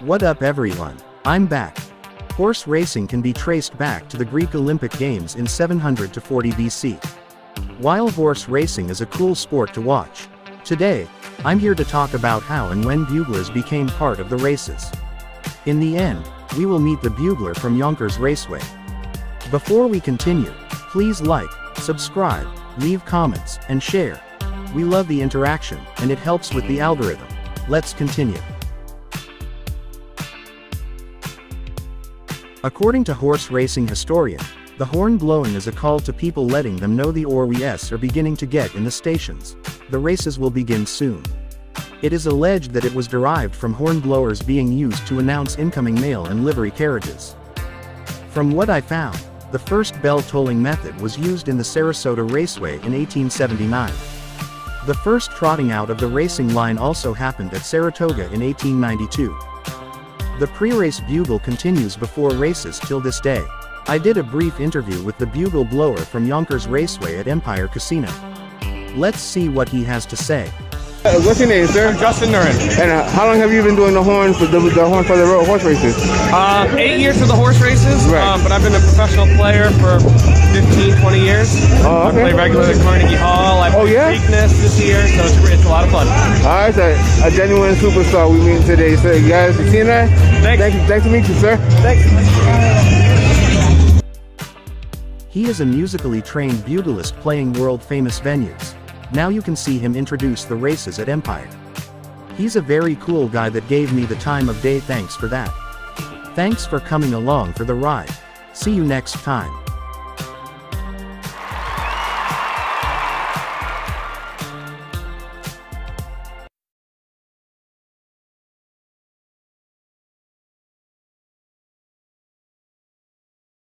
What up everyone? I'm back. Horse racing can be traced back to the Greek Olympic Games in 700 to 40 BC. While horse racing is a cool sport to watch, today, I'm here to talk about how and when buglers became part of the races. In the end, we will meet the bugler from Yonkers Raceway. Before we continue, please like, subscribe, leave comments, and share. We love the interaction, and it helps with the algorithm. Let's continue. According to horse racing historian, the horn blowing is a call to people letting them know the ORWES are beginning to get in the stations. The races will begin soon. It is alleged that it was derived from horn blowers being used to announce incoming mail and livery carriages. From what I found, the first bell tolling method was used in the Sarasota Raceway in 1879. The first trotting out of the racing line also happened at Saratoga in 1892. The pre-race bugle continues before races till this day. I did a brief interview with the bugle blower from Yonkers Raceway at Empire Casino. Let's see what he has to say. Uh, what's your name, sir? Justin Nurin. And uh, how long have you been doing the horn for the, the horn for the road horse races? Uh, eight years for the horse races, Right. um, but I've been a professional player for 15, 20 years. Oh, okay. I play regularly at Carnegie Hall. I Oh, play yeah? Preakness this year, so it's, it's a lot of fun. All right, sir. A genuine superstar we meet today, So, You guys, you seen that? Thanks. Thank you. Thanks to meet you, sir. Thanks. He is a musically trained buglist playing world-famous venues. Now you can see him introduce the races at Empire. He's a very cool guy that gave me the time of day thanks for that. Thanks for coming along for the ride. See you next time.